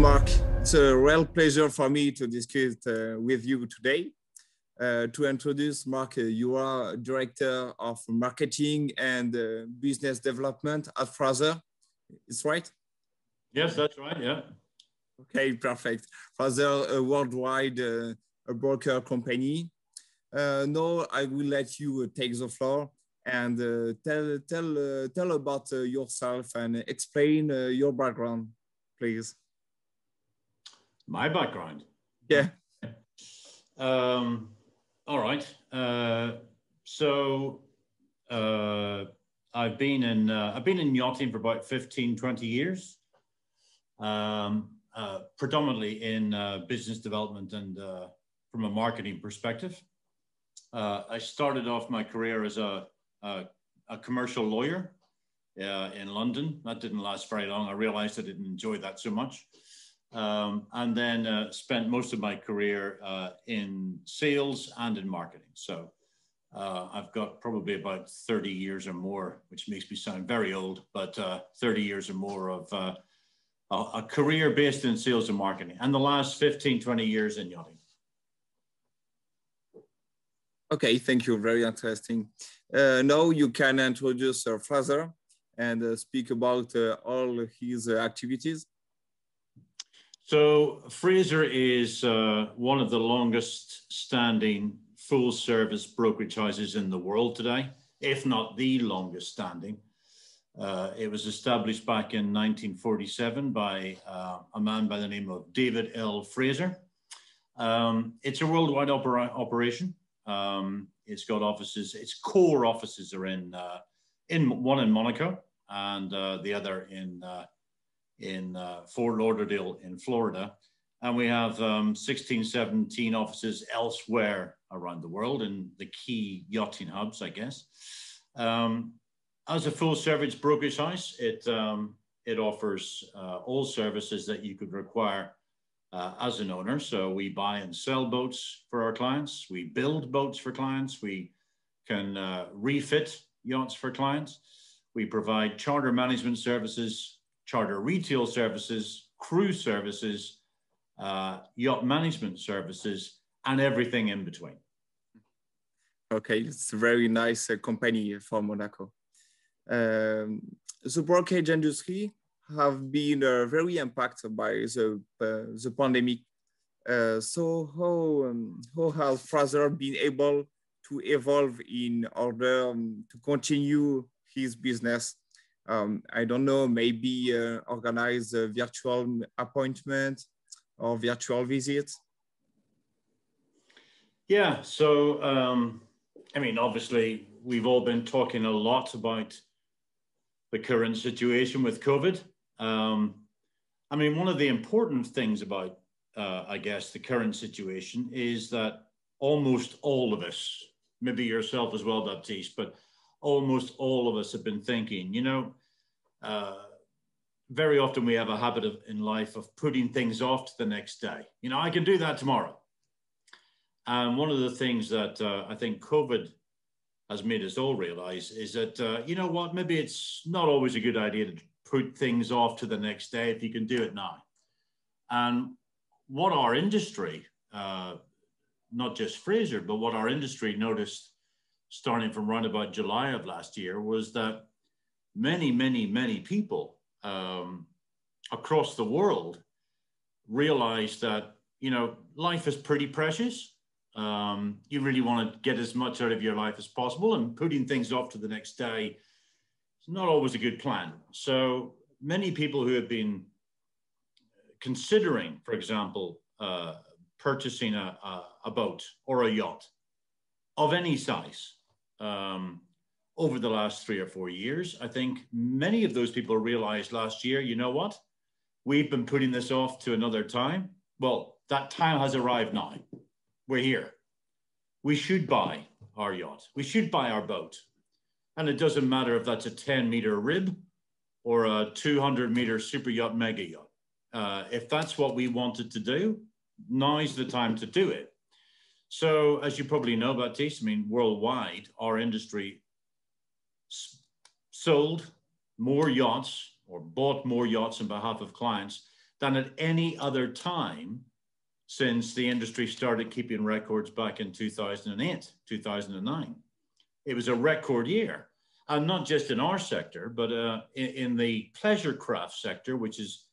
Mark. It's a real pleasure for me to discuss uh, with you today. Uh, to introduce Mark, uh, you are Director of Marketing and uh, Business Development at Fraser. Is right? Yes, that's right. Yeah. Okay, perfect. Fraser, a worldwide uh, a broker company. Uh, now I will let you take the floor and tell tell tell about yourself and explain your background, please. My background. Yeah. Um, all right. Uh, so uh, I've been in uh, I've been in yachting for about 15, 20 years. Um, uh, predominantly in uh, business development and uh, from a marketing perspective. I started off my career as a, a, a commercial lawyer in London. That didn't last very long. I realized I didn't enjoy that so much. Um, and then uh, spent most of my career uh, in sales and in marketing. So uh, I've got probably about 30 years or more, which makes me sound very old, but uh, 30 years or more of uh, a career based in sales and marketing, and the last 15, 20 years in yachting. Okay, thank you. Very interesting. Uh, now you can introduce our father and speak about all his activities. So Fraser is uh, one of the longest standing full service brokerage houses in the world today, if not the longest standing. Uh, it was established back in 1947 by uh, a man by the name of David L. Fraser. Um, it's a worldwide opera operation. Um, it's got offices, its core offices are in, uh, in one in Monaco and uh, the other in uh, in uh, Fort Lauderdale in Florida. And we have um, 16, 17 offices elsewhere around the world in the key yachting hubs, I guess. Um, as a full service brokerage house, it, um, it offers uh, all services that you could require uh, as an owner. So we buy and sell boats for our clients. We build boats for clients. We can uh, refit yachts for clients. We provide charter management services charter retail services, cruise services, uh, yacht management services, and everything in between. Okay, it's a very nice uh, company for Monaco. Um, the brokerage industry have been uh, very impacted by the, uh, the pandemic. Uh, so how, um, how has Fraser been able to evolve in order um, to continue his business um, I don't know, maybe uh, organize a virtual appointment or virtual visit? Yeah, so um, I mean, obviously, we've all been talking a lot about the current situation with COVID. Um, I mean, one of the important things about, uh, I guess, the current situation is that almost all of us, maybe yourself as well, Baptiste, but almost all of us have been thinking, you know, uh, very often we have a habit of in life of putting things off to the next day. You know, I can do that tomorrow. And one of the things that uh, I think COVID has made us all realize is that, uh, you know what, maybe it's not always a good idea to put things off to the next day if you can do it now. And what our industry, uh, not just Fraser, but what our industry noticed starting from around about July of last year was that many, many, many people um, across the world realized that, you know, life is pretty precious. Um, you really want to get as much out of your life as possible, and putting things off to the next day is not always a good plan. So many people who have been considering, for example, uh, purchasing a, a, a, boat or a yacht of any size, um, over the last three or four years. I think many of those people realized last year, you know what? We've been putting this off to another time. Well, that time has arrived now. We're here. We should buy our yacht. We should buy our boat. And it doesn't matter if that's a 10 meter rib or a 200 meter super yacht, mega yacht. Uh, if that's what we wanted to do, now's the time to do it. So, as you probably know, Baptiste, I mean, worldwide, our industry sold more yachts or bought more yachts on behalf of clients than at any other time since the industry started keeping records back in 2008, 2009. It was a record year, and not just in our sector, but uh, in, in, the pleasure craft sector, which is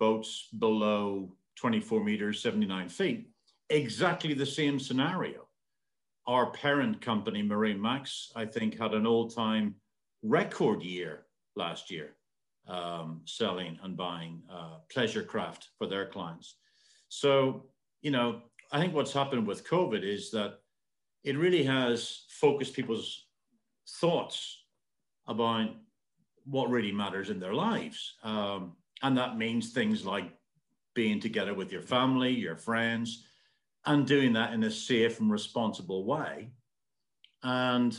boats below 24 meters, 79 feet. Exactly the same scenario. Our parent company, MarineMax, I think had an all-time record year last year, um, selling and buying uh, pleasure craft for their clients. So you know, I think what's happened with COVID is that it really has focused people's thoughts about what really matters in their lives. Um, and that means things like being together with your family, your friends, and doing that in a safe and responsible way. And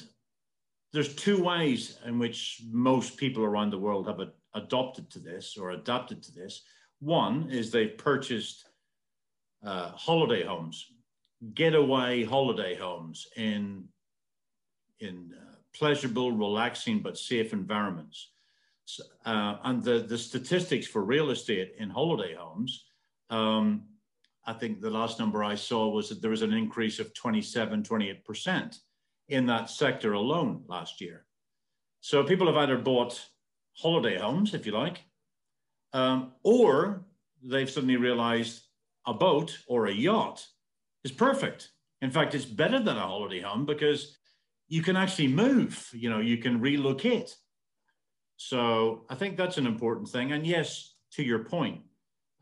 there's two ways in which most people around the world have adopted to this or adapted to this. One is they've purchased uh, holiday homes, getaway holiday homes in, in uh, pleasurable, relaxing, but safe environments. So, uh, and the, the statistics for real estate in holiday homes, um, I think the last number I saw was that there was an increase of 27, 28% in that sector alone last year. So people have either bought holiday homes, if you like, um, or they've suddenly realized a boat or a yacht is perfect. In fact, it's better than a holiday home because you can actually move, you know, you can relocate. So I think that's an important thing. And yes, to your point,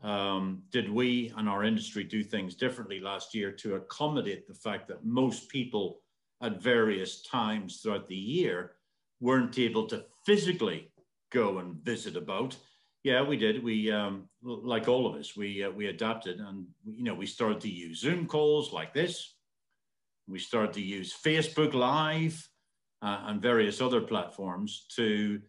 um, did we and our industry do things differently last year to accommodate the fact that most people at various times throughout the year weren't able to physically go and visit a boat? Yeah, we did. We, um, like all of us, we uh, we adapted, and you know, we started to use Zoom calls like this. We started to use Facebook Live uh, and various other platforms to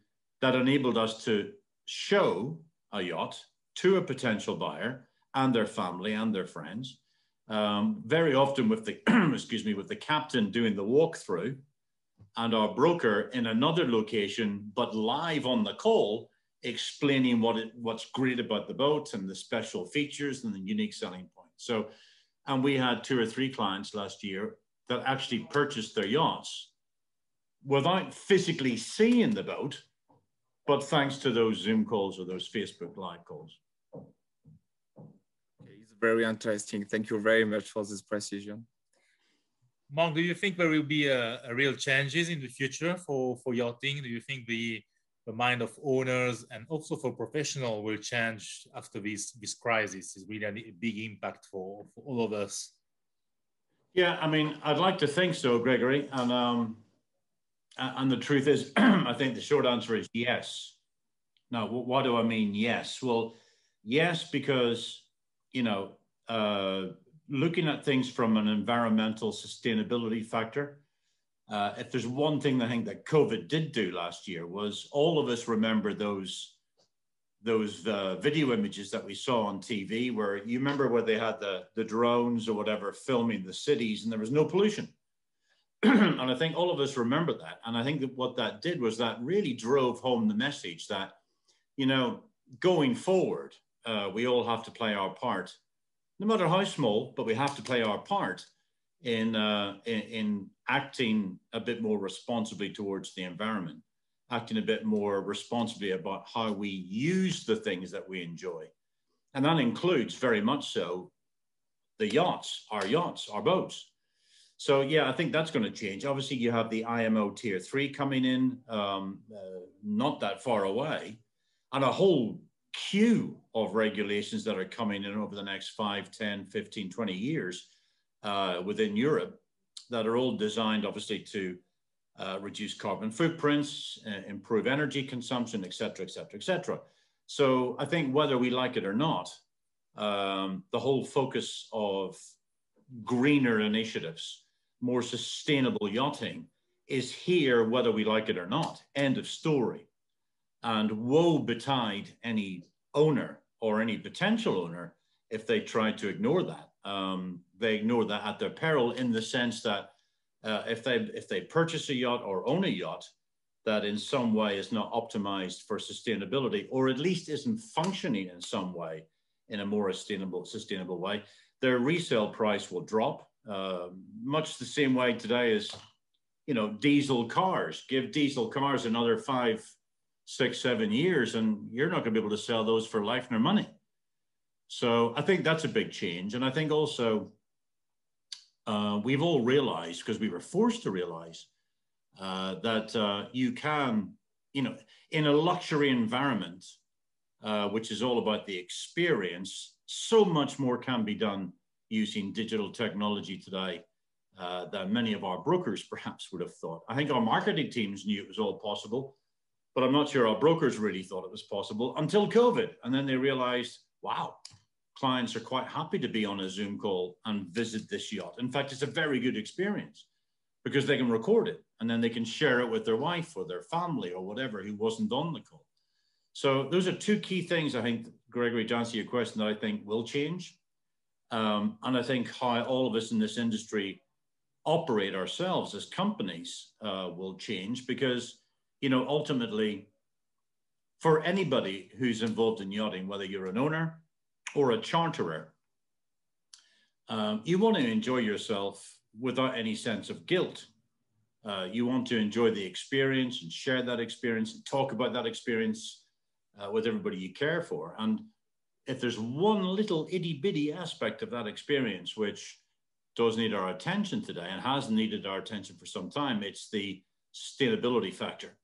that enabled us to show a yacht to a potential buyer and their family and their friends. Um, very often, with the excuse me, with the captain doing the walkthrough, and our broker in another location, but live on the call explaining what it, what's great about the boat and the special features and the unique selling points. So, and we had two or three clients last year that actually purchased their yachts without physically seeing the boat, but thanks to those Zoom calls or those Facebook Live calls. It's very interesting. Thank you very much for this precision. Mark, do you think there will be a, a real changes in the future for, for yachting? Do you think the the mind of owners and also for professional will change after this this crisis is really a big impact for, for all of us yeah i mean i'd like to think so gregory and um and the truth is i think the short answer is yes now what do i mean yes well yes because you know uh looking at things from an environmental sustainability factor uh, if there's one thing I think that COVID did do last year was all of us remember those those uh, video images that we saw on TV, where you remember where they had the the drones or whatever filming the cities, and there was no pollution. and I think all of us remember that. And I think that what that did was that really drove home the message that, you know, going forward, uh, we all have to play our part, no matter how small, but we have to play our part in, uh, in, in acting a bit more responsibly towards the environment, acting a bit more responsibly about how we use the things that we enjoy. And that includes very much so the yachts, our yachts, our boats. So yeah, I think that's going to change. Obviously, you have the IMO Tier 3 coming in um, uh, not that far away, and a whole queue of regulations that are coming in over the next 5, 10, 15, 20 years uh, within Europe that are all designed, obviously, to uh, reduce carbon footprints, uh, improve energy consumption, et cetera, et cetera, et cetera. So I think whether we like it or not, um, the whole focus of greener initiatives, more sustainable yachting is here whether we like it or not. End of story. And woe betide any owner or any potential owner if they try to ignore that. Um, they ignore that at their peril in the sense that uh, if they if they purchase a yacht or own a yacht that in some way is not optimized for sustainability or at least isn't functioning in some way in a more sustainable, sustainable way. Their resale price will drop, uh, much the same way today as, you know, diesel cars. Give diesel cars another five, six, seven years, and you're not going to be able to sell those for life nor money. So I think that's a big change. And I think also uh, we've all realized, because we were forced to realize, uh, that uh, you can, you know, in a luxury environment, uh, which is all about the experience, so much more can be done using digital technology today uh, than many of our brokers perhaps would have thought. I think our marketing teams knew it was all possible, but I'm not sure our brokers really thought it was possible until COVID. And then they realized, wow, clients are quite happy to be on a Zoom call and visit this yacht. In fact, it's a very good experience because they can record it and then they can share it with their wife or their family or whatever who wasn't on the call. So those are two key things I think, Gregory, to answer your question that I think will change. Um, and I think how all of us in this industry operate ourselves as companies uh, will change because, you know, ultimately, for anybody who's involved in yachting, whether you're an owner or a charterer, um, you want to enjoy yourself without any sense of guilt. Uh, you want to enjoy the experience and share that experience and talk about that experience uh, with everybody you care for. And if there's one little itty bitty aspect of that experience which does need our attention today and has needed our attention for some time, it's the sustainability factor.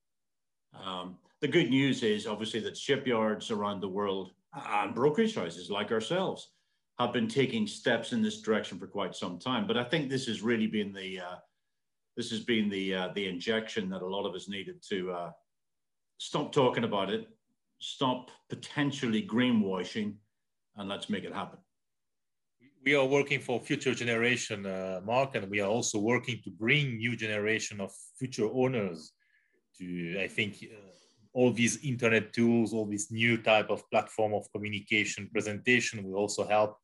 Um, the good news is obviously that shipyards around the world and brokerage houses like ourselves have been taking steps in this direction for quite some time. But I think this has really been the uh, this has been the uh, the injection that a lot of us needed to uh, stop talking about it, stop potentially greenwashing, and let's make it happen. We are working for future generation, uh, Mark, and we are also working to bring new generation of future owners to. I think uh, all these internet tools, all this new type of platform of communication presentation will also help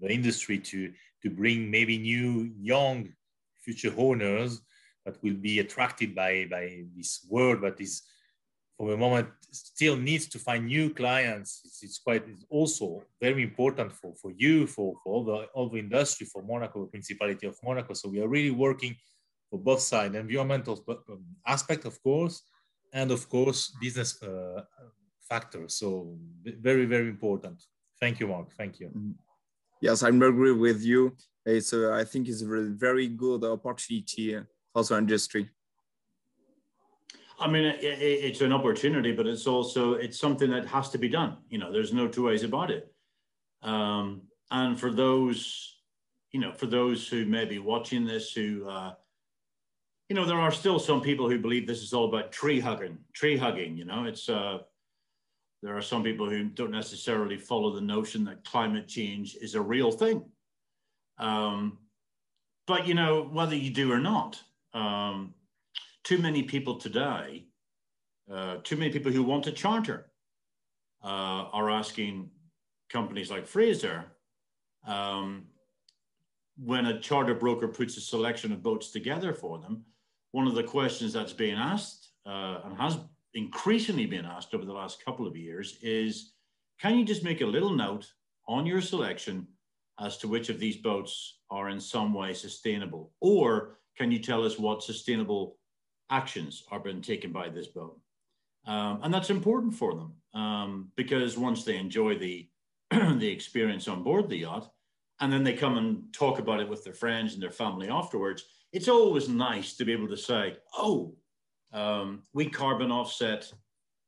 the industry to, to bring maybe new young future owners that will be attracted by, by this world that is for the moment still needs to find new clients. It's, it's quite it's also very important for, for you, for, for all, the, all the industry, for Monaco, the Principality of Monaco. So we are really working for both sides, environmental um, aspect, of course, and of course business uh, factors. So very very important. Thank you, Mark. Thank you. Mm-hmm. Yes, I agree with you. It's a, I think it's a very good opportunity for the industry. I mean, it, it's an opportunity, but it's also it's something that has to be done. You know, there's no two ways about it. Um, and for those, you know, for those who may be watching this who uh, you know, there are still some people who believe this is all about tree hugging, tree hugging, you know, it's, uh, there are some people who don't necessarily follow the notion that climate change is a real thing. Um, but, you know, whether you do or not, um, too many people today, uh, too many people who want to charter uh, are asking companies like Fraser um, when a charter broker puts a selection of boats together for them, one of the questions that's being asked uh, and has increasingly been asked over the last couple of years is can you just make a little note on your selection as to which of these boats are in some way sustainable? Or can you tell us what sustainable actions are being taken by this boat? Um, and that's important for them um, because once they enjoy the, the experience on board the yacht, and then they come and talk about it with their friends and their family afterwards, it's always nice to be able to say, oh, um, we carbon offset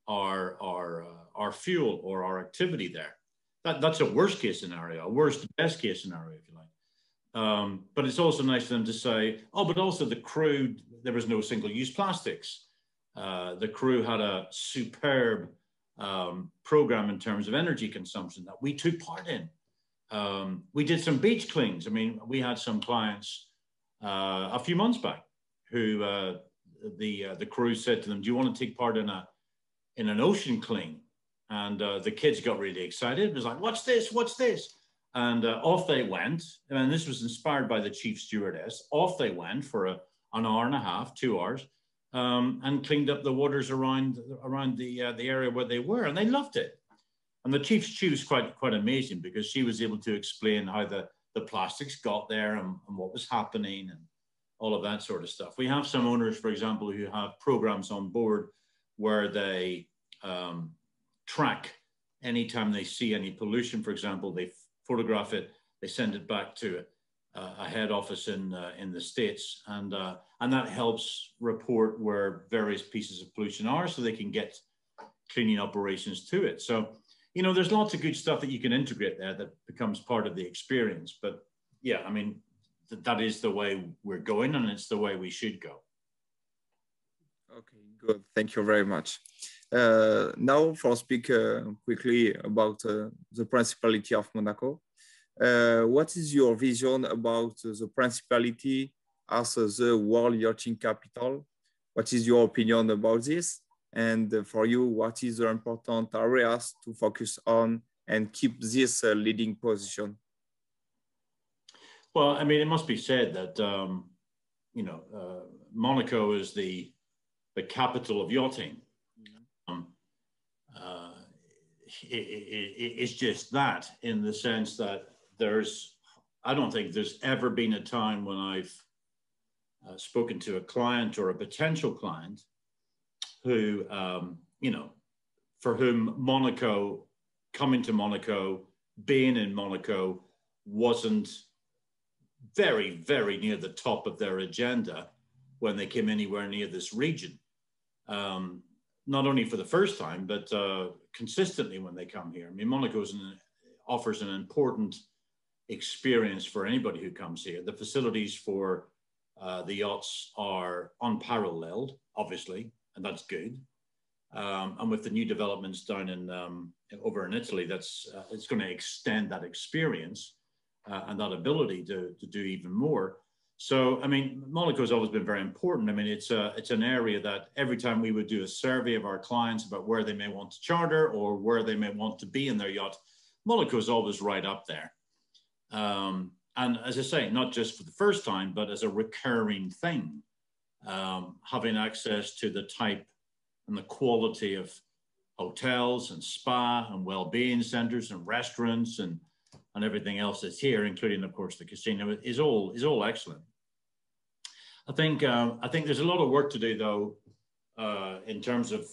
our, our, uh, our fuel or our activity there. That, that's a worst case scenario, a worst best case scenario, if you like. Um, but it's also nice for them to say, oh, but also the crew, there was no single use plastics. Uh, the crew had a superb um, program in terms of energy consumption that we took part in. Um, we did some beach cleans. I mean, we had some clients uh, a few months back who uh, the uh, the crew said to them, "Do you want to take part in a in an ocean clean?" And uh, the kids got really excited. It was like, "What's this? What's this?" And uh, off they went. And this was inspired by the chief stewardess. Off they went for a, an hour and a half, two hours, um, and cleaned up the waters around around the uh, the area where they were, and they loved it. and the chief, she was quite quite amazing because she was able to explain how the the plastics got there and, and what was happening and all of that sort of stuff. We have some owners, for example, who have programs on board where they um, track anytime they see any pollution, for example, they photograph it, they send it back to uh, a head office in uh, in the states, and uh, and that helps report where various pieces of pollution are, so they can get cleaning operations to it. So you know, there's lots of good stuff that you can integrate there that becomes part of the experience. But yeah, I mean, th- that is the way we're going, and it's the way we should go. Okay, good. Thank you very much. Uh, now, for speak uh, quickly about uh, the Principality of Monaco. Uh, what is your vision about the Principality as the world yachting capital? What is your opinion about this? And for you, what is the important areas to focus on and keep this uh, leading position? Well, I mean, it must be said that um, you know uh, Monaco is the the capital of yachting. Mm-hmm. Um, uh, it, it, it's just that in the sense that there's, I don't think there's ever been a time when I've uh, spoken to a client or a potential client who, um, you know, for whom Monaco, coming to Monaco, being in Monaco wasn't very, very near the top of their agenda when they came anywhere near this region. Um, not only for the first time, but uh, consistently when they come here. I mean, Monaco an, offers an important experience for anybody who comes here. The facilities for uh, the yachts are unparalleled, obviously and that's good. Um, and with the new developments down in um, over in Italy, that's uh, it's going to extend that experience uh, and that ability to, to do even more. So, I mean, Monaco has always been very important. I mean, it's a, it's an area that every time we would do a survey of our clients about where they may want to charter or where they may want to be in their yacht, Monaco is always right up there. Um, and as I say, not just for the first time, but as a recurring thing um, having access to the type and the quality of hotels and spa and well-being centers and restaurants and and everything else that's here, including of course the casino, is all is all excellent. I think um, I think there's a lot of work to do though uh, in terms of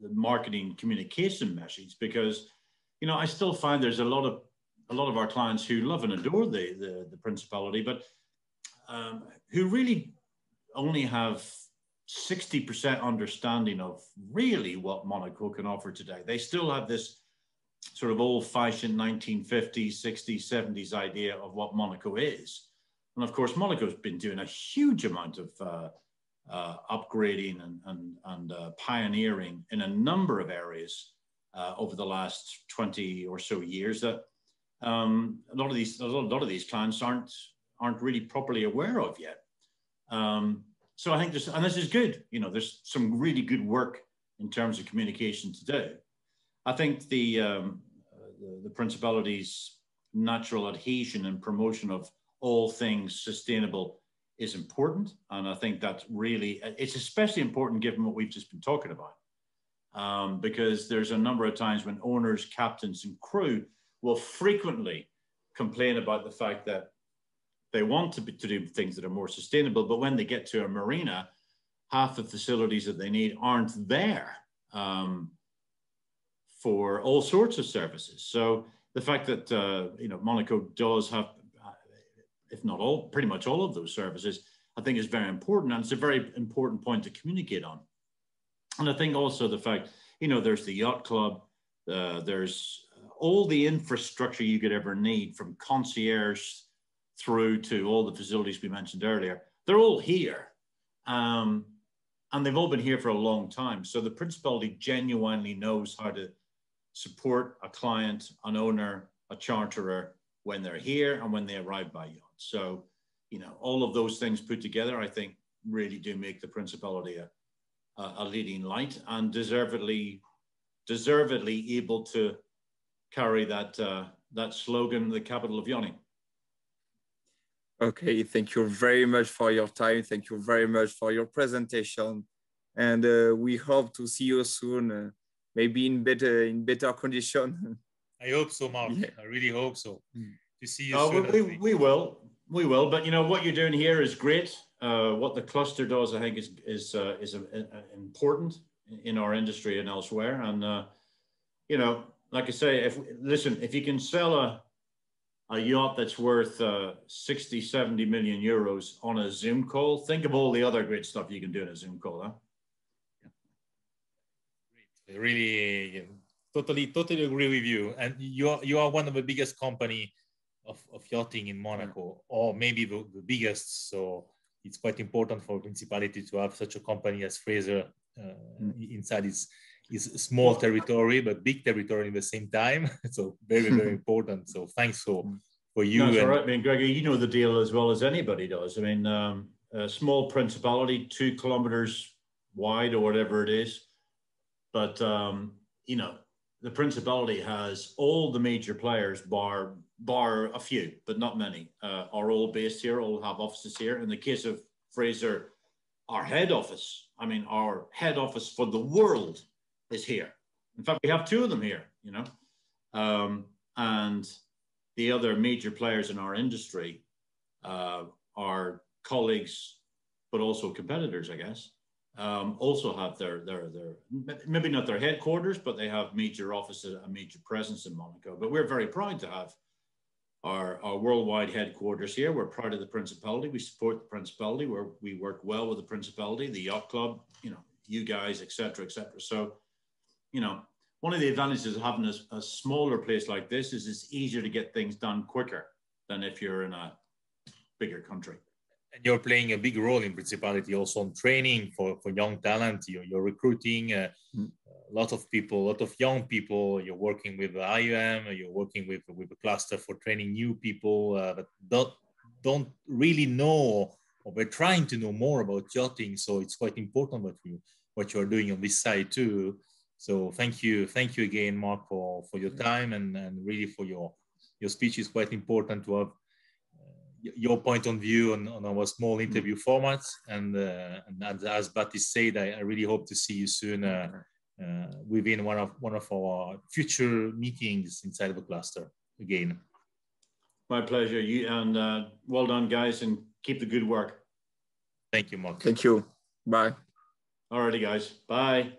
the marketing communication message because you know I still find there's a lot of a lot of our clients who love and adore the the, the principality, but um, who really only have 60% understanding of really what Monaco can offer today. They still have this sort of old fashioned 1950s, 60s, 70s idea of what Monaco is. And of course, Monaco's been doing a huge amount of uh, uh, upgrading and, and, and uh, pioneering in a number of areas uh, over the last 20 or so years that um, a lot of these a lot of these clients aren't aren't really properly aware of yet. Um, so I think this, and this is good. You know, there's some really good work in terms of communication to do. I think the, um, the, the principality's natural adhesion and promotion of all things sustainable is important. And I think that's really, it's especially important given what we've just been talking about. Um, because there's a number of times when owners, captains, and crew will frequently complain about the fact that they want to, be, to do things that are more sustainable, but when they get to a marina, half the facilities that they need aren't there um, for all sorts of services. So the fact that uh, you know Monaco does have, uh, if not all, pretty much all of those services, I think is very important, and it's a very important point to communicate on. And I think also the fact, you know, there's the yacht club, uh, there's all the infrastructure you could ever need, from concierge through to all the facilities we mentioned earlier, they're all here. Um, and they've all been here for a long time. So the principality genuinely knows how to support a client, an owner, a charterer when they're here and when they arrive by yacht. So, you know, all of those things put together, I think really do make the principality a, a leading light and deservedly, deservedly able to carry that, uh, that slogan, the capital of yachting. Okay, thank you very much for your time. Thank you very much for your presentation. And uh, we hope to see you soon, uh, maybe in better in better condition. I hope so, Mark. Yeah. I really hope so. Mm. To see you oh, soon. We, we will. We will. But you know what you're doing here is great. Uh, what the cluster does, I think, is is uh, is uh, important in our industry and elsewhere. And uh, you know, like I say, if listen, if you can sell a a yacht that's worth uh, 60, 70 million euros on a Zoom call, think of all the other great stuff you can do in a Zoom call, huh? Really, totally, totally agree with you. And you are, you are one of the biggest company of, of yachting in Monaco, or maybe the, the biggest. So it's quite important for Principality to have such a company as Fraser uh, mm. inside its, its small territory, but big territory in the same time. so very, very important. So thanks for, mm. for you. That's and, right. I mean, Gregory, you know the deal as well as anybody does. I mean, um, a small principality, two kilometers wide or whatever it is. But, um, you know, the principality has all the major players, bar bar a few, but not many, uh, are all based here, all have offices here. In the case of Fraser, our head office, I mean, our head office for the world is here. In fact, we have two of them here, you know, um, and the other major players in our industry uh, are colleagues, but also competitors, I guess um, also have their, their, their, maybe not their headquarters, but they have major offices, a major presence in Monaco. But we're very proud to have our, our worldwide headquarters here. We're proud of the Principality. We support the Principality. Where we work well with the Principality, the Yacht Club, you know, you guys, etc., etc. So, you know, one of the advantages of having a, a smaller place like this is it's easier to get things done quicker than if you're in a bigger country and you're playing a big role in Principality also on training for, for young talent. You're, you're recruiting uh, mm. a lot of people, a lot of young people. You're working with the IUM, you're working with, with a cluster for training new people uh, that don't, don't really know or we're trying to know more about yachting. So it's quite important what you what you're doing on this side too. So thank you, thank you again, Mark, for, for your time and, and really for your your speech is quite important to have your point of view on, on our small interview mm. formats. And, uh, and as Baptiste said, I, I, really hope to see you soon uh, uh, within one of one of our future meetings inside of the cluster again. My pleasure. You and uh, well done, guys, and keep the good work. Thank you, Mark. Thank you. Bye. Alrighty, guys. Bye.